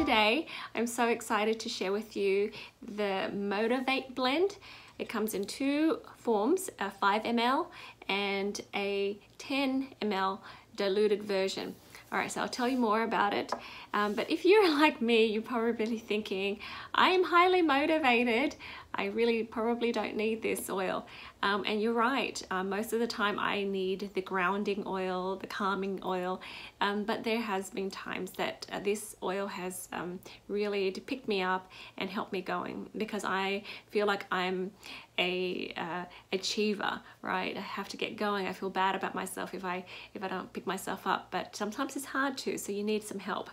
today I'm so excited to share with you the Motivate blend. It comes in two forms, a 5 ml and a 10 ml diluted version. All right, so I'll tell you more about it. Um, but if you're like me, you're probably thinking, I am highly motivated. I really probably don't need this oil. Um, and you're right, um, most of the time I need the grounding oil, the calming oil, um, but there has been times that uh, this oil has um, really picked me up and helped me going because I feel like I'm a uh, achiever, right? I have to get going. I feel bad about myself if I if I don't pick myself up, but sometimes it's hard to, so you need some help.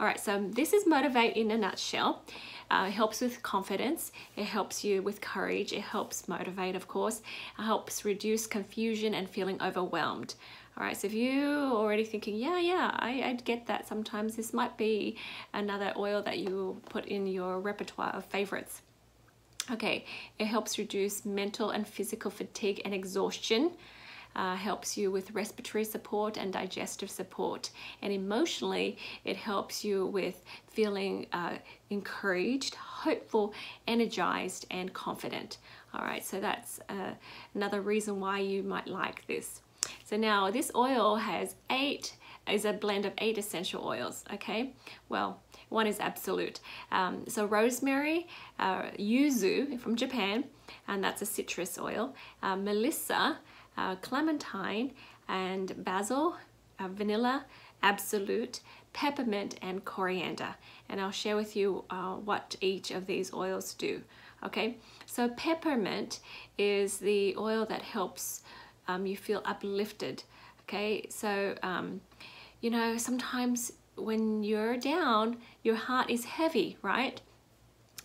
All right, so this is Motivate in a nutshell. Uh, it helps with confidence, it helps you with courage, it helps motivate, of course, it helps reduce confusion and feeling overwhelmed. All right, so if you're already thinking, yeah, yeah, I, I get that sometimes, this might be another oil that you put in your repertoire of favorites. Okay, it helps reduce mental and physical fatigue and exhaustion uh, helps you with respiratory support and digestive support. And emotionally, it helps you with feeling uh, encouraged, hopeful, energized, and confident. All right, so that's uh, another reason why you might like this. So now this oil has eight, is a blend of eight essential oils, okay? Well, one is absolute. Um, so rosemary, uh, yuzu from Japan, and that's a citrus oil. Uh, melissa, uh, clementine, and basil, uh, vanilla, absolute, peppermint, and coriander. And I'll share with you uh, what each of these oils do. Okay, so peppermint is the oil that helps um, you feel uplifted. Okay, so um, you know, sometimes when you're down, your heart is heavy, right?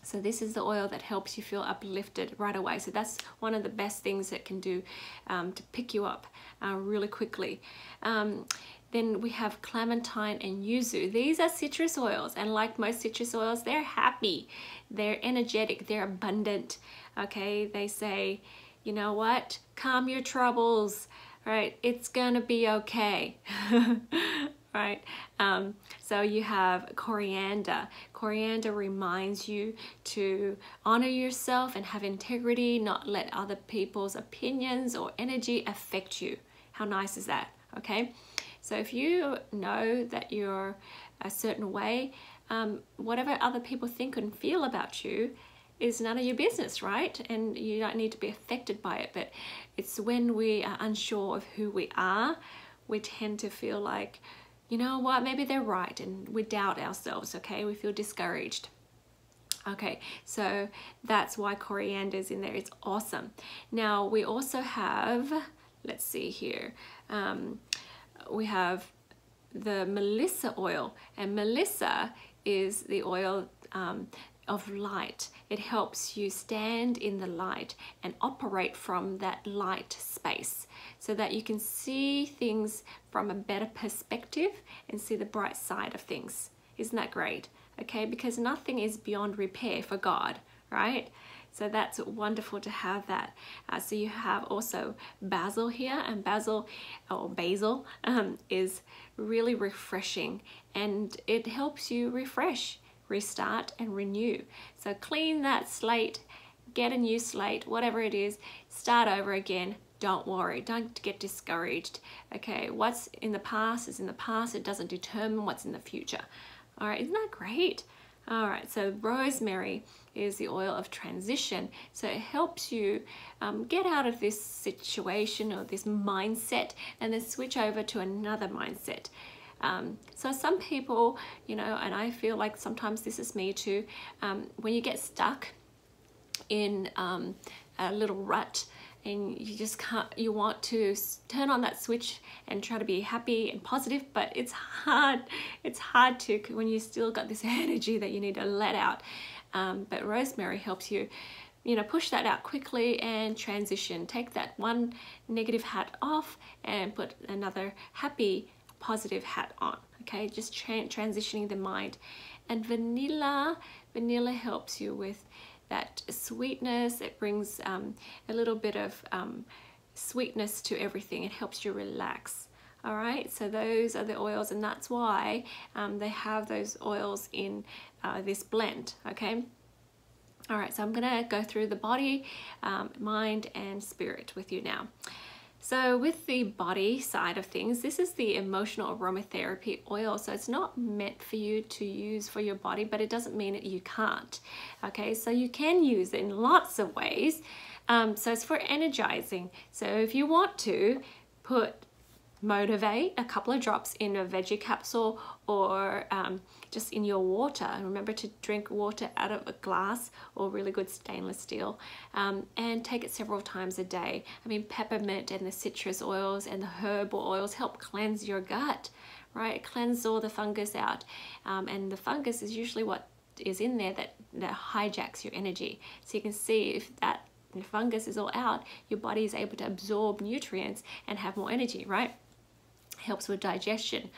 So this is the oil that helps you feel uplifted right away. So that's one of the best things that can do um, to pick you up uh, really quickly. Um, then we have clementine and yuzu. These are citrus oils and like most citrus oils, they're happy, they're energetic, they're abundant. Okay, they say, you know what, calm your troubles, right? It's gonna be okay. right? Um, so you have coriander. Coriander reminds you to honor yourself and have integrity, not let other people's opinions or energy affect you. How nice is that? Okay, so if you know that you're a certain way, um, whatever other people think and feel about you is none of your business, right? And you don't need to be affected by it. But it's when we are unsure of who we are, we tend to feel like you know what, maybe they're right and we doubt ourselves, okay? We feel discouraged. Okay, so that's why coriander's in there. It's awesome. Now we also have, let's see here, um, we have the Melissa oil and Melissa is the oil um, of light. It helps you stand in the light and operate from that light space so that you can see things from a better perspective and see the bright side of things. Isn't that great? Okay, because nothing is beyond repair for God, right? So that's wonderful to have that. Uh, so you have also basil here, and basil or basil um, is really refreshing and it helps you refresh restart and renew. So clean that slate, get a new slate, whatever it is, start over again. Don't worry, don't get discouraged. Okay, what's in the past is in the past. It doesn't determine what's in the future. All right, isn't that great? All right, so rosemary is the oil of transition. So it helps you um, get out of this situation or this mindset and then switch over to another mindset. Um, so some people, you know, and I feel like sometimes this is me too, um, when you get stuck in um, a little rut and you just can't, you want to turn on that switch and try to be happy and positive, but it's hard. It's hard to when you still got this energy that you need to let out. Um, but rosemary helps you you know, push that out quickly and transition. Take that one negative hat off and put another happy positive hat on okay? Just tra transitioning the mind. And vanilla vanilla helps you with that sweetness. It brings um, a little bit of um, sweetness to everything. It helps you relax all right? So those are the oils and that's why um, they have those oils in uh, this blend okay? All right so i'm gonna go through the body um, mind and spirit with you now so with the body side of things, this is the emotional aromatherapy oil. So it's not meant for you to use for your body, but it doesn't mean that you can't. Okay, so you can use it in lots of ways. Um, so it's for energizing. So if you want to put motivate a couple of drops in a veggie capsule or um, just in your water. Remember to drink water out of a glass or really good stainless steel um, and take it several times a day. I mean peppermint and the citrus oils and the herbal oils help cleanse your gut right? Cleanse all the fungus out. Um, and the fungus is usually what is in there that that hijacks your energy. So you can see if that fungus is all out your body is able to absorb nutrients and have more energy right helps with digestion.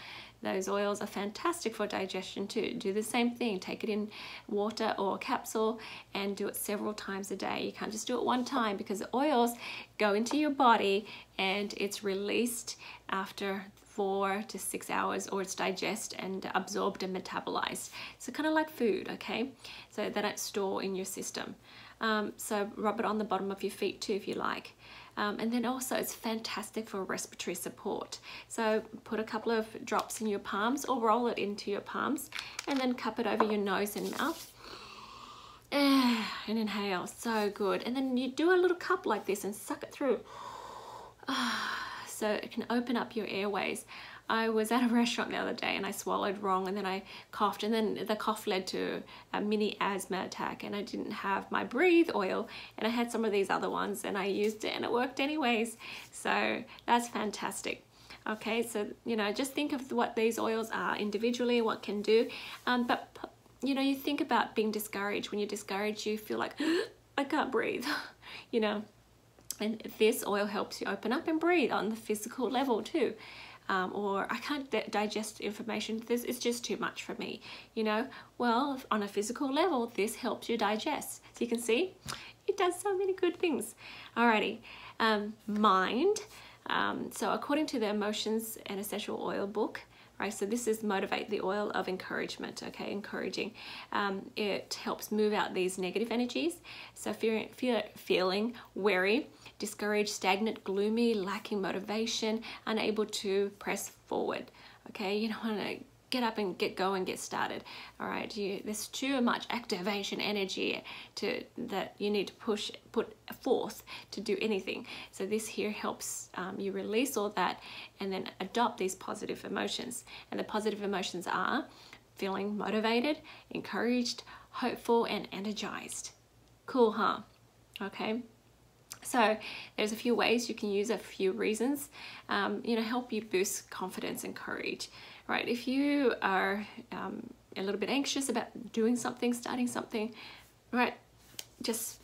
Those oils are fantastic for digestion too. Do the same thing, take it in water or capsule and do it several times a day. You can't just do it one time because the oils go into your body and it's released after four to six hours or it's digested and absorbed and metabolized. So kind of like food, okay? So they don't store in your system. Um, so rub it on the bottom of your feet too if you like. Um, and then also it's fantastic for respiratory support. So put a couple of drops in your palms or roll it into your palms and then cup it over your nose and mouth. and inhale, so good. And then you do a little cup like this and suck it through. so it can open up your airways. I was at a restaurant the other day and I swallowed wrong and then I coughed and then the cough led to a mini asthma attack and I didn't have my breathe oil and I had some of these other ones and I used it and it worked anyways. So that's fantastic. Okay, so you know, just think of what these oils are individually, what can do. Um, but you know, you think about being discouraged. When you're discouraged, you feel like I can't breathe. you know, and this oil helps you open up and breathe on the physical level too um, or I can't digest information, this is just too much for me, you know? Well, on a physical level, this helps you digest. So you can see, it does so many good things. Alrighty, um, mind. Um, so according to the Emotions and Essential Oil book, right, so this is Motivate the Oil of Encouragement, okay, encouraging. Um, it helps move out these negative energies. So fear, fear, feeling weary, discouraged, stagnant, gloomy, lacking motivation, unable to press forward. Okay, you don't want to get up and get going, and get started. All right, you, there's too much activation energy to that you need to push, put forth to do anything. So this here helps um, you release all that and then adopt these positive emotions. And the positive emotions are feeling motivated, encouraged, hopeful, and energized. Cool, huh? Okay. So there's a few ways you can use a few reasons, um, you know, help you boost confidence and courage, right? If you are um, a little bit anxious about doing something, starting something, right, just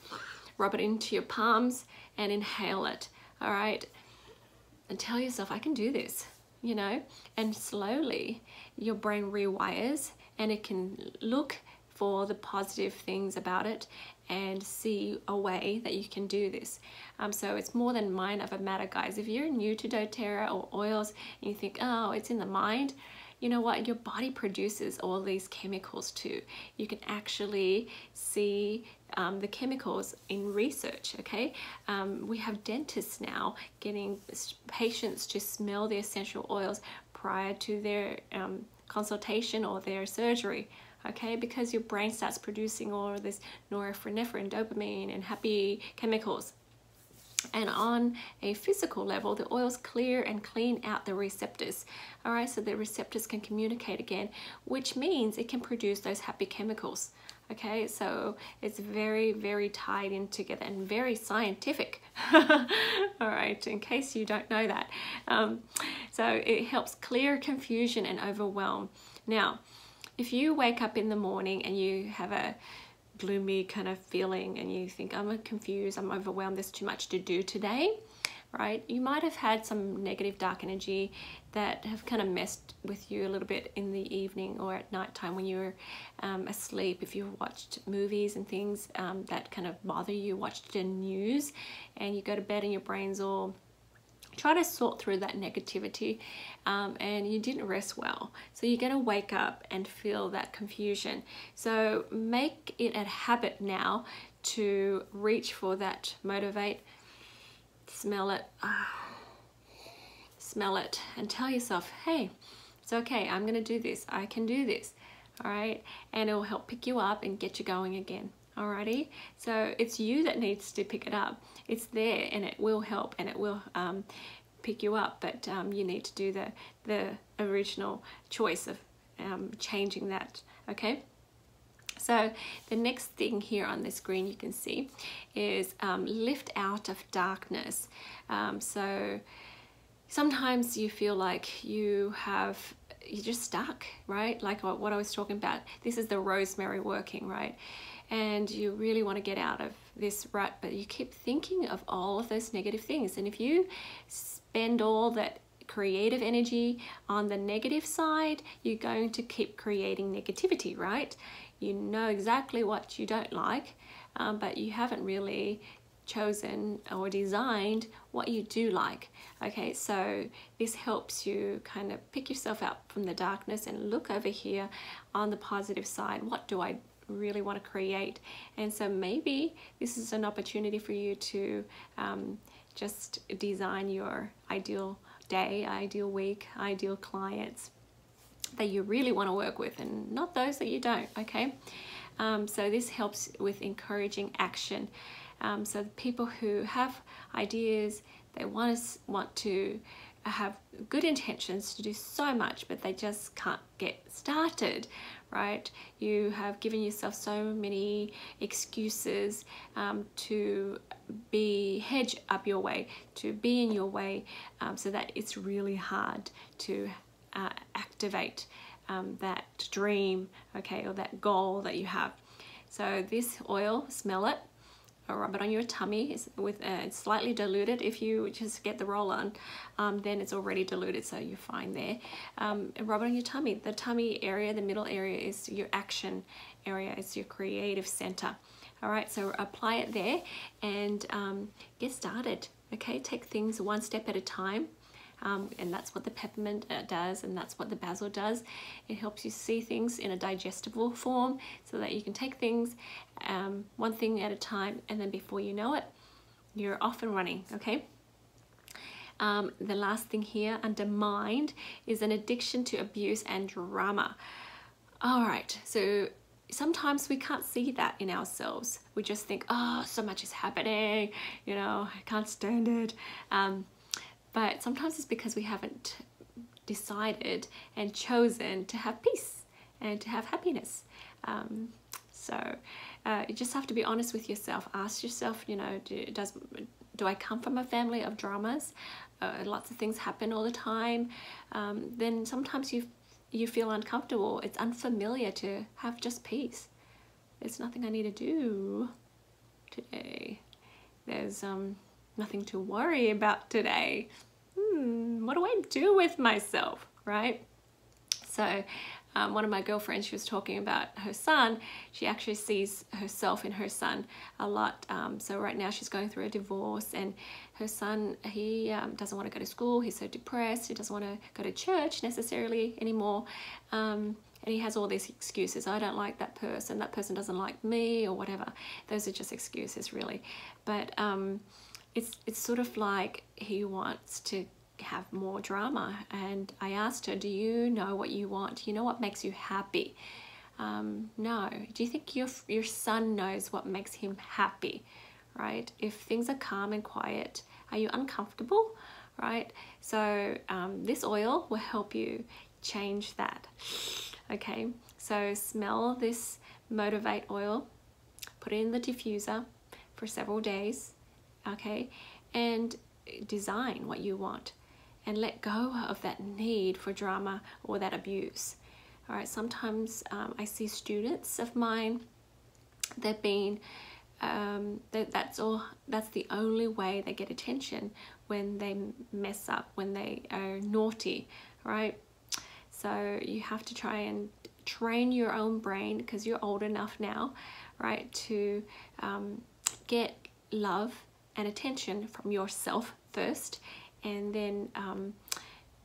rub it into your palms and inhale it, all right? And tell yourself, I can do this, you know? And slowly your brain rewires and it can look for the positive things about it and see a way that you can do this. Um, so it's more than mind of a matter, guys. If you're new to doTERRA or oils and you think, oh, it's in the mind, you know what? Your body produces all these chemicals too. You can actually see um, the chemicals in research, okay? Um, we have dentists now getting patients to smell the essential oils prior to their um, consultation or their surgery okay? Because your brain starts producing all of this norepinephrine dopamine and happy chemicals. And on a physical level the oils clear and clean out the receptors all right? So the receptors can communicate again which means it can produce those happy chemicals okay? So it's very very tied in together and very scientific all right? In case you don't know that. Um, so it helps clear confusion and overwhelm. Now if you wake up in the morning and you have a gloomy kind of feeling and you think I'm confused, I'm overwhelmed, there's too much to do today, right? You might have had some negative dark energy that have kind of messed with you a little bit in the evening or at night time when you're um, asleep. If you've watched movies and things um, that kind of bother you, watched the news, and you go to bed and your brain's all try to sort through that negativity um, and you didn't rest well. So you're going to wake up and feel that confusion. So make it a habit now to reach for that motivate, smell it, ah, smell it, and tell yourself, hey, it's okay, I'm going to do this, I can do this. All right, and it'll help pick you up and get you going again alrighty. So it's you that needs to pick it up. It's there and it will help and it will um, pick you up but um, you need to do the the original choice of um, changing that okay? So the next thing here on the screen you can see is um, lift out of darkness. Um, so sometimes you feel like you have you're just stuck right? Like what I was talking about. This is the rosemary working right and you really want to get out of this rut, but you keep thinking of all of those negative things. And if you spend all that creative energy on the negative side, you're going to keep creating negativity, right? You know exactly what you don't like, um, but you haven't really chosen or designed what you do like. Okay, so this helps you kind of pick yourself up from the darkness and look over here on the positive side. What do I really want to create. And so maybe this is an opportunity for you to um, just design your ideal day, ideal week, ideal clients that you really want to work with and not those that you don't, okay? Um, so this helps with encouraging action. Um, so people who have ideas, they want to, want to have good intentions to do so much, but they just can't get started right? You have given yourself so many excuses um, to be hedge up your way, to be in your way, um, so that it's really hard to uh, activate um, that dream, okay, or that goal that you have. So this oil, smell it, rub it on your tummy it's with uh, it's slightly diluted. If you just get the roll on um, then it's already diluted so you're fine there. Um, rub it on your tummy. The tummy area the middle area is your action area. It's your creative center. All right so apply it there and um, get started okay? Take things one step at a time um, and that's what the peppermint uh, does and that's what the basil does. It helps you see things in a digestible form so that you can take things um, one thing at a time and then before you know it, you're off and running, okay? Um, the last thing here under mind is an addiction to abuse and drama. All right, so sometimes we can't see that in ourselves. We just think, oh, so much is happening, you know, I can't stand it. Um, but sometimes it's because we haven't decided and chosen to have peace and to have happiness. Um, so uh, you just have to be honest with yourself. Ask yourself, you know, do, does do I come from a family of dramas? Uh, lots of things happen all the time. Um, then sometimes you you feel uncomfortable. It's unfamiliar to have just peace. There's nothing I need to do today. There's um, nothing to worry about today hmm, what do I do with myself, right? So um, one of my girlfriends, she was talking about her son. She actually sees herself in her son a lot. Um, so right now she's going through a divorce and her son, he um, doesn't want to go to school. He's so depressed. He doesn't want to go to church necessarily anymore. Um, and he has all these excuses. I don't like that person. That person doesn't like me or whatever. Those are just excuses really. But um, it's, it's sort of like he wants to have more drama. And I asked her, Do you know what you want? Do you know what makes you happy? Um, no. Do you think your, your son knows what makes him happy? Right? If things are calm and quiet, are you uncomfortable? Right? So, um, this oil will help you change that. Okay, so smell this Motivate oil, put it in the diffuser for several days. Okay, and design what you want and let go of that need for drama or that abuse. All right, sometimes um, I see students of mine, they've been, um, that, that's all, that's the only way they get attention when they mess up, when they are naughty, right? So you have to try and train your own brain because you're old enough now, right, to um, get love and attention from yourself first and then um,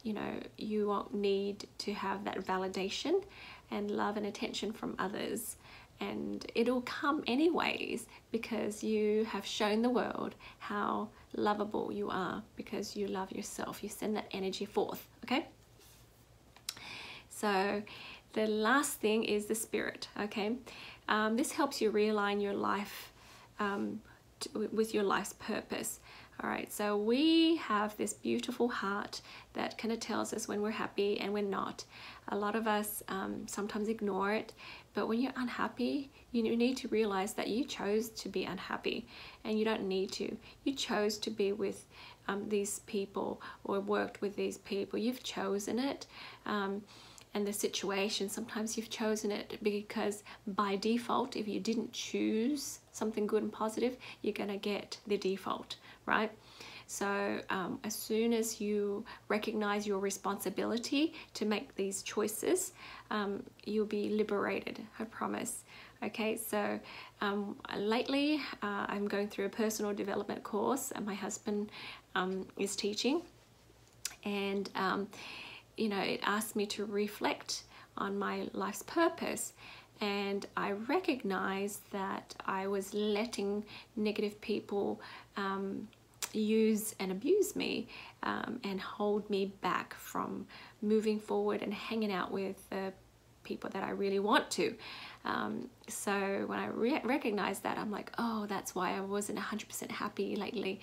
you know you won't need to have that validation and love and attention from others. And it'll come anyways because you have shown the world how lovable you are because you love yourself. You send that energy forth okay? So the last thing is the spirit okay? Um, this helps you realign your life um, to, with your life's purpose all right, so we have this beautiful heart that kind of tells us when we're happy and when not. A lot of us um, sometimes ignore it, but when you're unhappy, you need to realize that you chose to be unhappy and you don't need to. You chose to be with um, these people or worked with these people. You've chosen it. Um, and the situation, sometimes you've chosen it because by default, if you didn't choose something good and positive, you're going to get the default right? So um, as soon as you recognize your responsibility to make these choices, um, you'll be liberated, I promise. Okay, so um, lately uh, I'm going through a personal development course and my husband um, is teaching and um, you know it asked me to reflect on my life's purpose and I recognized that I was letting negative people um, use and abuse me um, and hold me back from moving forward and hanging out with the people that I really want to. Um, so when I re recognized that, I'm like, oh, that's why I wasn't 100% happy lately.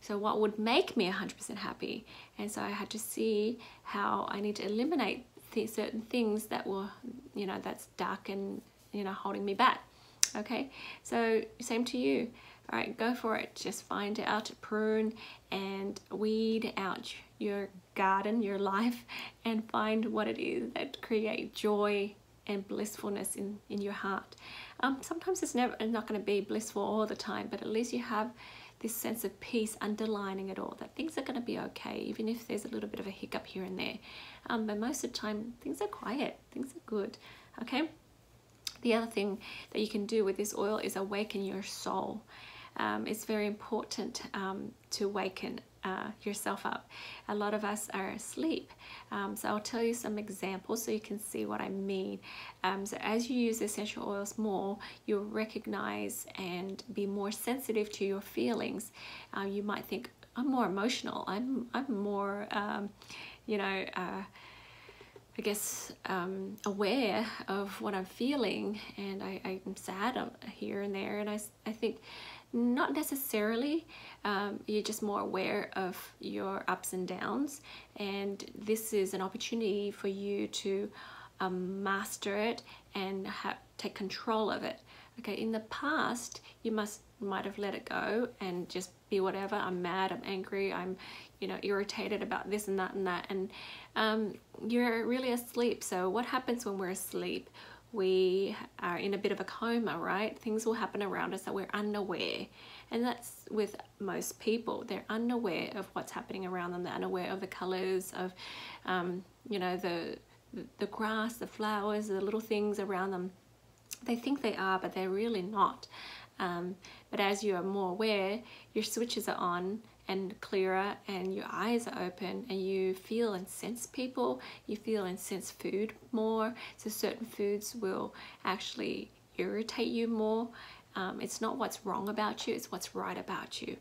So what would make me 100% happy? And so I had to see how I need to eliminate certain things that were, you know, that's dark and, you know, holding me back. Okay, so same to you. All right, go for it. Just find out, prune, and weed out your garden, your life, and find what it is that create joy and blissfulness in, in your heart. Um, sometimes it's never it's not going to be blissful all the time, but at least you have this sense of peace underlining it all, that things are going to be okay, even if there's a little bit of a hiccup here and there. Um, but most of the time, things are quiet, things are good, okay? The other thing that you can do with this oil is awaken your soul. Um, it's very important um, to awaken uh, yourself up. A lot of us are asleep. Um, so I'll tell you some examples so you can see what I mean. Um, so as you use essential oils more, you'll recognize and be more sensitive to your feelings. Uh, you might think, I'm more emotional. I'm, I'm more, um, you know, uh, I guess, um, aware of what I'm feeling and I, I'm sad uh, here and there. And I, I think not necessarily, um, you're just more aware of your ups and downs. And this is an opportunity for you to um, master it and take control of it. Okay, in the past, you must might have let it go and just be whatever. I'm mad, I'm angry, I'm, you know, irritated about this and that and that. And um, you're really asleep. So what happens when we're asleep? We are in a bit of a coma, right? Things will happen around us that we're unaware. And that's with most people. They're unaware of what's happening around them. They're unaware of the colors of, um, you know, the, the grass, the flowers, the little things around them. They think they are, but they're really not. Um, but as you are more aware, your switches are on and clearer and your eyes are open and you feel and sense people, you feel and sense food more. So certain foods will actually irritate you more. Um, it's not what's wrong about you, it's what's right about you.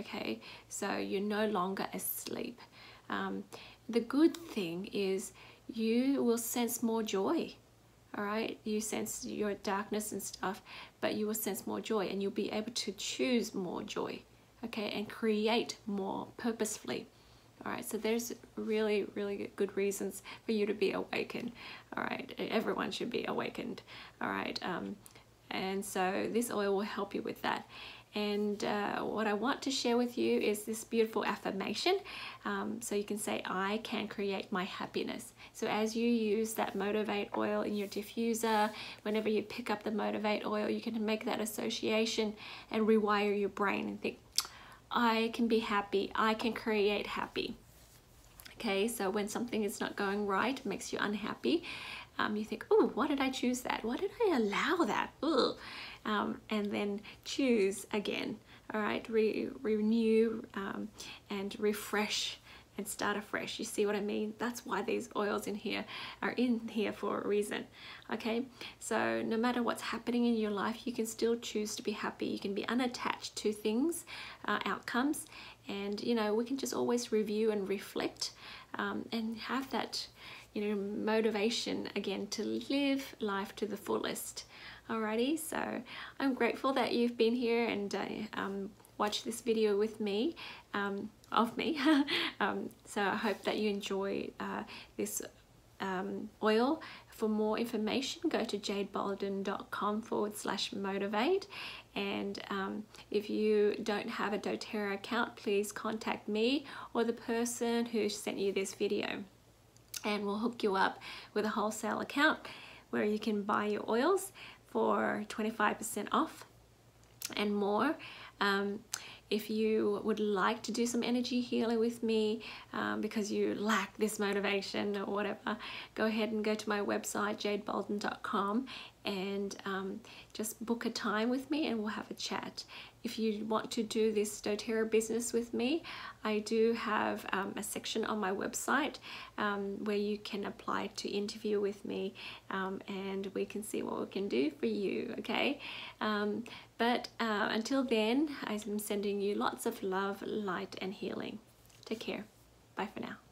Okay, so you're no longer asleep. Um, the good thing is you will sense more joy. All right, you sense your darkness and stuff, but you will sense more joy and you'll be able to choose more joy okay, and create more purposefully. All right, so there's really, really good reasons for you to be awakened. All right, everyone should be awakened. All right, um, and so this oil will help you with that. And uh, what I want to share with you is this beautiful affirmation. Um, so you can say, I can create my happiness. So as you use that Motivate oil in your diffuser, whenever you pick up the Motivate oil, you can make that association and rewire your brain and think, I can be happy. I can create happy. Okay, so when something is not going right, makes you unhappy, um, you think, oh, why did I choose that? Why did I allow that? Um, and then choose again. all right re renew um, and refresh and start afresh. You see what I mean? That's why these oils in here are in here for a reason okay? So no matter what's happening in your life you can still choose to be happy. You can be unattached to things uh, outcomes and you know we can just always review and reflect um, and have that you know motivation again to live life to the fullest. Alrighty so I'm grateful that you've been here and uh, um, watched this video with me um, of me. Um, so I hope that you enjoy uh, this um, oil. For more information go to jadebalden.com forward slash motivate. And um, if you don't have a doTERRA account please contact me or the person who sent you this video and we'll hook you up with a wholesale account where you can buy your oils for 25% off and more. Um, if you would like to do some energy healing with me um, because you lack this motivation or whatever, go ahead and go to my website jadebalden.com and um, just book a time with me and we'll have a chat. If you want to do this doTERRA business with me, I do have um, a section on my website um, where you can apply to interview with me um, and we can see what we can do for you, okay? Um, but uh, until then, I'm sending you lots of love, light, and healing. Take care. Bye for now.